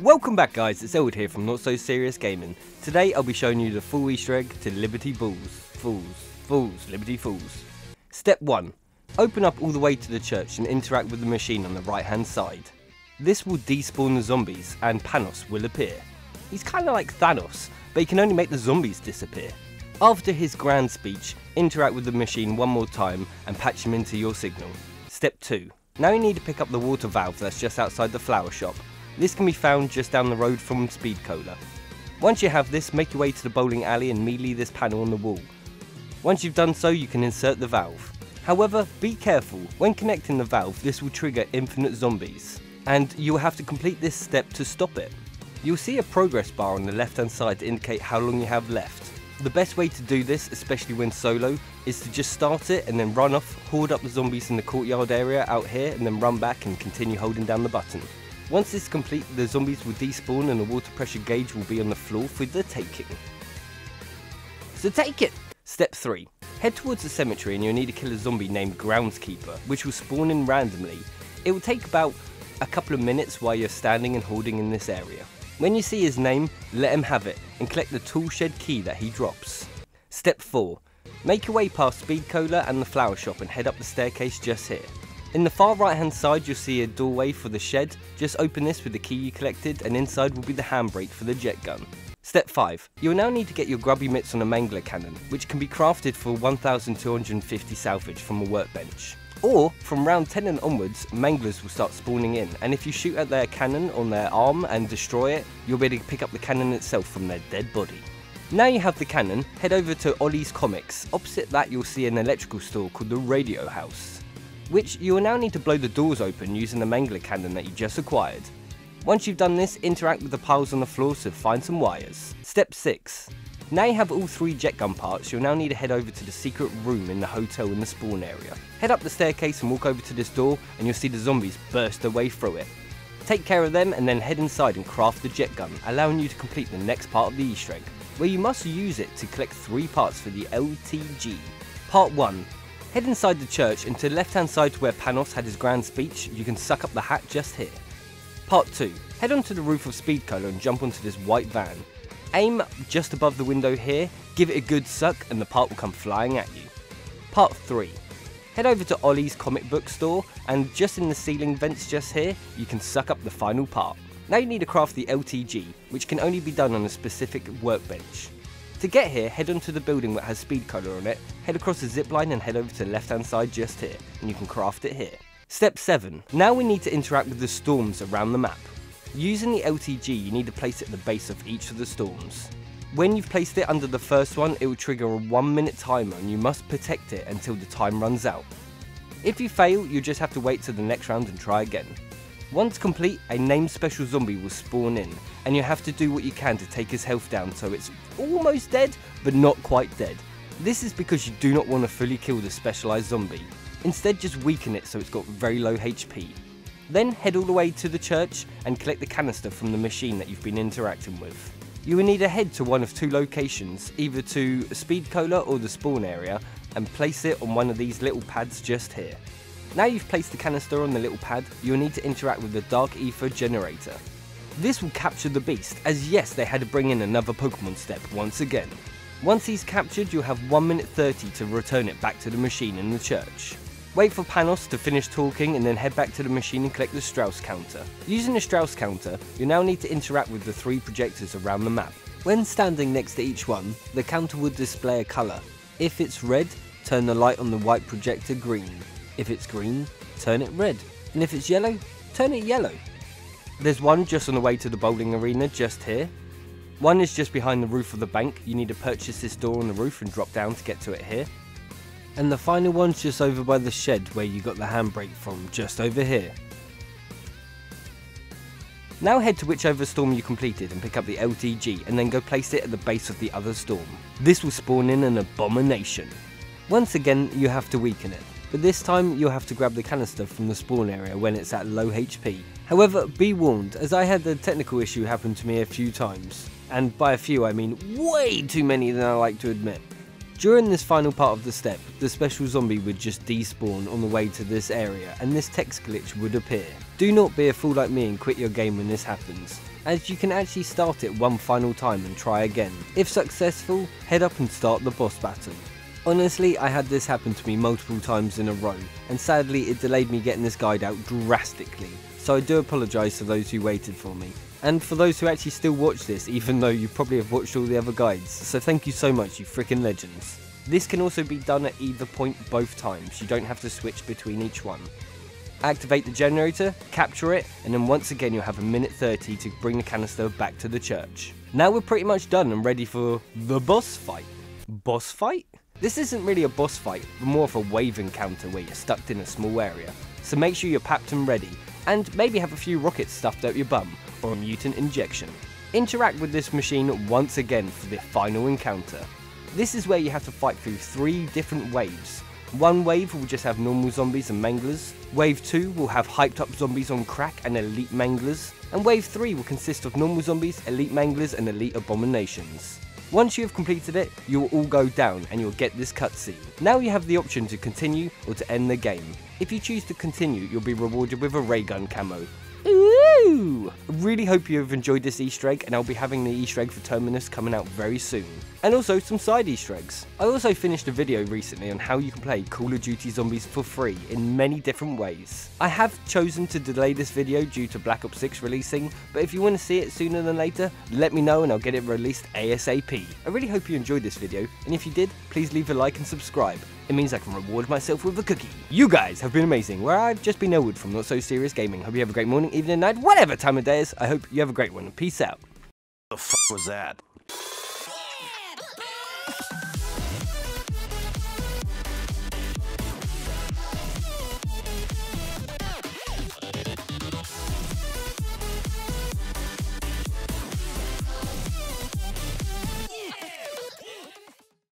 Welcome back guys, it's Elwood here from Not So Serious Gaming. Today I'll be showing you the full easter egg to Liberty Bulls. Fools. Fools. Liberty Fools. Step 1. Open up all the way to the church and interact with the machine on the right hand side. This will despawn the zombies and Panos will appear. He's kinda like Thanos, but he can only make the zombies disappear. After his grand speech, interact with the machine one more time and patch him into your signal. Step 2. Now you need to pick up the water valve that's just outside the flower shop. This can be found just down the road from Speed Cola. Once you have this, make your way to the bowling alley and melee this panel on the wall. Once you've done so, you can insert the valve. However, be careful, when connecting the valve this will trigger infinite zombies, and you will have to complete this step to stop it. You'll see a progress bar on the left hand side to indicate how long you have left. The best way to do this, especially when solo, is to just start it and then run off, hoard up the zombies in the courtyard area out here and then run back and continue holding down the button. Once this is complete, the zombies will despawn and the water pressure gauge will be on the floor for the taking. So take it! Step 3. Head towards the cemetery and you'll need to kill a zombie named Groundskeeper, which will spawn in randomly. It will take about a couple of minutes while you're standing and holding in this area. When you see his name, let him have it and collect the tool shed key that he drops. Step 4. Make your way past Speed Cola and the flower shop and head up the staircase just here. In the far right hand side you'll see a doorway for the shed, just open this with the key you collected and inside will be the handbrake for the jet gun. Step 5. You will now need to get your grubby mitts on a mangler cannon, which can be crafted for 1250 salvage from a workbench. Or, from round 10 and onwards, manglers will start spawning in, and if you shoot at their cannon on their arm and destroy it, you'll be able to pick up the cannon itself from their dead body. Now you have the cannon, head over to Ollie's Comics. Opposite that you'll see an electrical store called the Radio House, which you will now need to blow the doors open using the mangler cannon that you just acquired. Once you've done this, interact with the piles on the floor to find some wires. Step 6. Now you have all three jet gun parts, you'll now need to head over to the secret room in the hotel in the spawn area. Head up the staircase and walk over to this door and you'll see the zombies burst their way through it. Take care of them and then head inside and craft the jet gun, allowing you to complete the next part of the easter egg, where you must use it to collect three parts for the LTG. Part 1. Head inside the church and to the left hand side to where Panos had his grand speech, you can suck up the hat just here. Part 2. Head onto the roof of Speed Cola and jump onto this white van. Aim just above the window here, give it a good suck and the part will come flying at you. Part 3. Head over to Ollie's comic book store and just in the ceiling vents just here, you can suck up the final part. Now you need to craft the LTG, which can only be done on a specific workbench. To get here, head onto the building that has Speed Cola on it, head across the zip line and head over to the left hand side just here, and you can craft it here. Step 7. Now we need to interact with the storms around the map. Using the LTG, you need to place it at the base of each of the storms. When you've placed it under the first one, it will trigger a 1 minute timer and you must protect it until the time runs out. If you fail, you just have to wait till the next round and try again. Once complete, a named special zombie will spawn in, and you have to do what you can to take his health down so it's almost dead, but not quite dead. This is because you do not want to fully kill the specialised zombie. Instead, just weaken it so it's got very low HP. Then head all the way to the church and collect the canister from the machine that you've been interacting with. You will need to head to one of two locations, either to Speed Cola or the spawn area, and place it on one of these little pads just here. Now you've placed the canister on the little pad, you'll need to interact with the Dark Ether generator. This will capture the beast, as yes, they had to bring in another Pokemon step once again. Once he's captured, you'll have 1 minute 30 to return it back to the machine in the church. Wait for Panos to finish talking and then head back to the machine and collect the Strauss counter. Using the Strauss counter, you now need to interact with the three projectors around the map. When standing next to each one, the counter would display a colour. If it's red, turn the light on the white projector green. If it's green, turn it red. And if it's yellow, turn it yellow. There's one just on the way to the bowling arena just here. One is just behind the roof of the bank. You need to purchase this door on the roof and drop down to get to it here. And the final one's just over by the shed where you got the handbrake from, just over here. Now head to whichever storm you completed and pick up the LTG and then go place it at the base of the other storm. This will spawn in an abomination. Once again, you have to weaken it, but this time you'll have to grab the canister from the spawn area when it's at low HP. However, be warned, as I had the technical issue happen to me a few times, and by a few I mean way too many than I like to admit. During this final part of the step, the special zombie would just despawn on the way to this area and this text glitch would appear. Do not be a fool like me and quit your game when this happens. as you can actually start it one final time and try again. If successful, head up and start the boss battle. Honestly, I had this happen to me multiple times in a row, and sadly it delayed me getting this guide out drastically, so I do apologise to those who waited for me. And for those who actually still watch this, even though you probably have watched all the other guides, so thank you so much you freaking legends. This can also be done at either point both times, you don't have to switch between each one. Activate the generator, capture it, and then once again you'll have a minute 30 to bring the canister back to the church. Now we're pretty much done and ready for the boss fight. Boss fight? This isn't really a boss fight, but more of a wave encounter where you're stuck in a small area. So make sure you're papped and ready, and maybe have a few rockets stuffed up your bum, or a mutant injection. Interact with this machine once again for the final encounter. This is where you have to fight through three different waves, one wave will just have normal zombies and manglers, wave 2 will have hyped up zombies on crack and elite manglers, and wave 3 will consist of normal zombies, elite manglers and elite abominations. Once you have completed it, you will all go down and you'll get this cutscene. Now you have the option to continue or to end the game. If you choose to continue, you'll be rewarded with a raygun camo. Ooh! Really hope you have enjoyed this Easter egg, and I'll be having the Easter egg for Terminus coming out very soon. And also some side Easter eggs. I also finished a video recently on how you can play Call of Duty Zombies for free in many different ways. I have chosen to delay this video due to Black Ops 6 releasing, but if you want to see it sooner than later, let me know and I'll get it released ASAP. I really hope you enjoyed this video, and if you did, please leave a like and subscribe. It means I can reward myself with a cookie. You guys have been amazing, where I've just been Elwood from Not So Serious Gaming. Hope you have a great morning, evening, night, whatever time of day is. I hope you have a great one. Peace out. What the f was that?